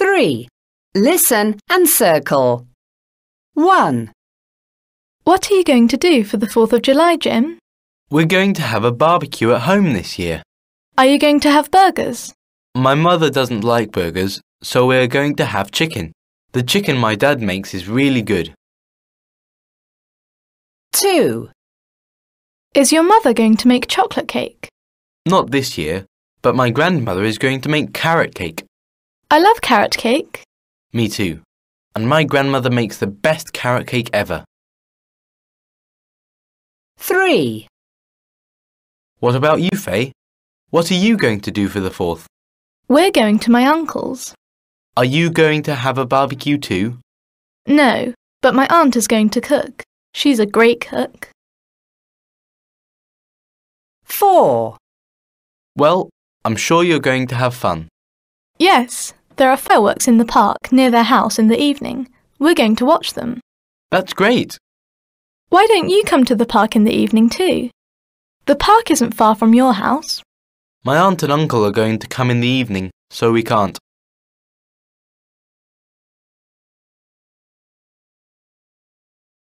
3. Listen and circle. 1, What are you going to do for the 4th of July, Jim? We're going to have a barbecue at home this year. Are you going to have burgers? My mother doesn't like burgers, so we're going to have chicken. The chicken my dad makes is really good. 2, Is your mother going to make chocolate cake? Not this year, but my grandmother is going to make carrot cake. I love carrot cake. Me too. And my grandmother makes the best carrot cake ever. 3, What about you, Faye? What are you going to do for the 4th? We're going to my uncle's. Are you going to have a barbecue too? No, but my aunt is going to cook. She's a great cook. 4, Well, I'm sure you're going to have fun. Yes, there are fireworks in the park near their house in the evening. We're going to watch them. That's great. Why don't you come to the park in the evening too? The park isn't far from your house. My aunt and uncle are going to come in the evening, so we can't.